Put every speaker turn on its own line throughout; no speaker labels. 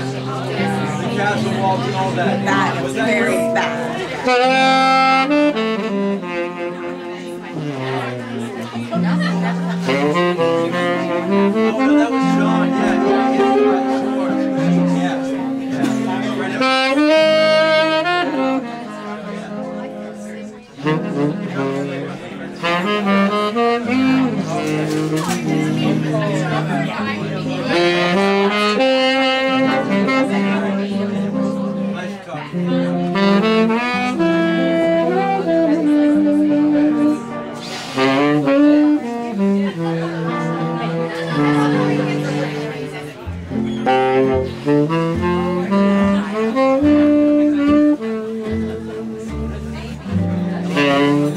castle. The castle walls and all
that. That Was that very real? bad.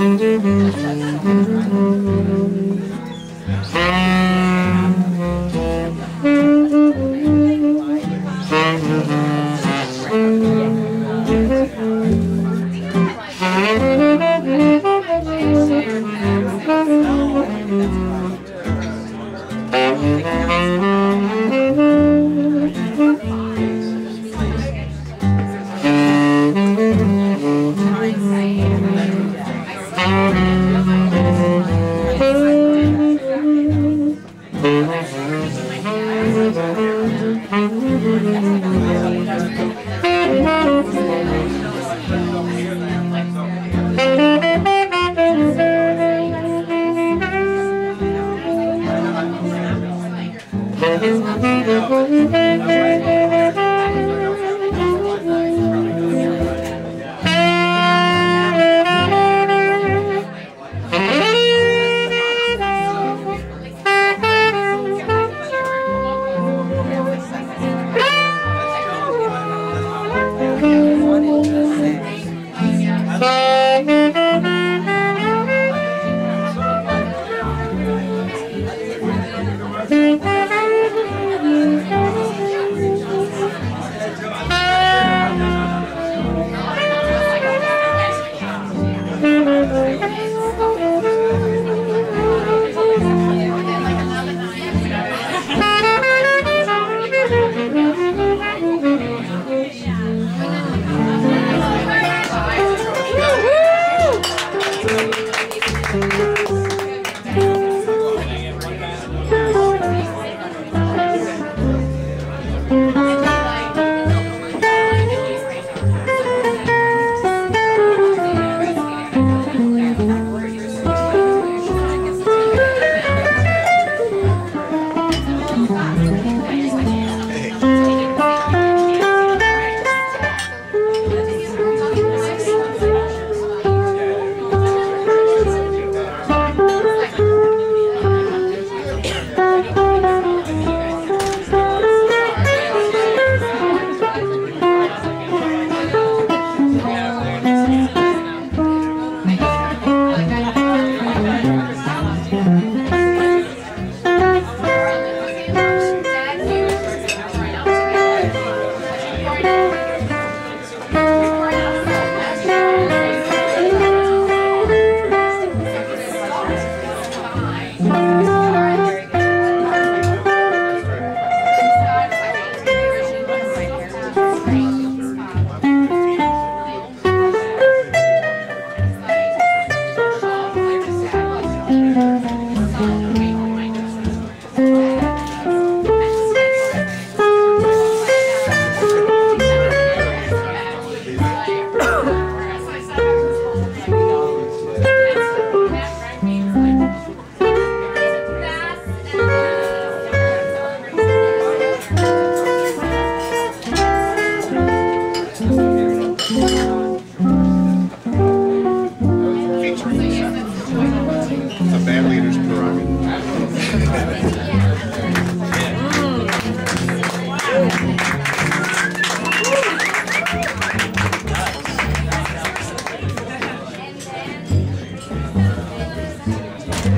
Mm-hmm. Yeah. Nice talk.
A band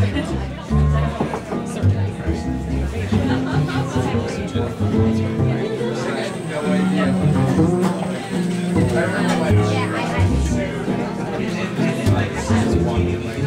So she went down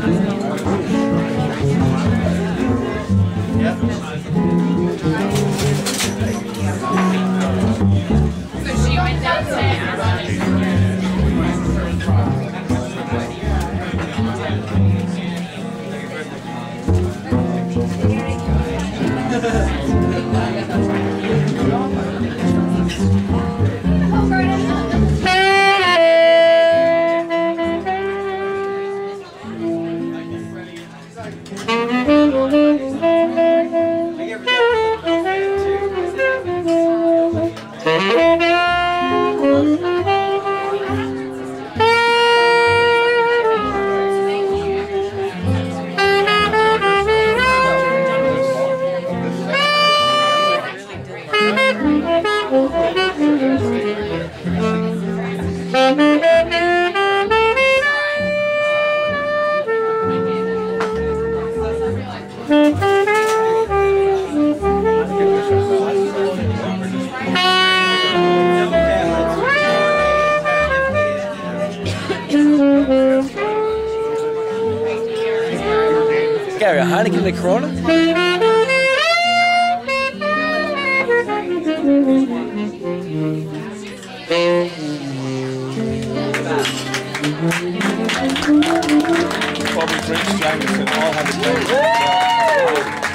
Música
Gary? A Heineken and a Corona?
Bobby drinks Jameson, have a.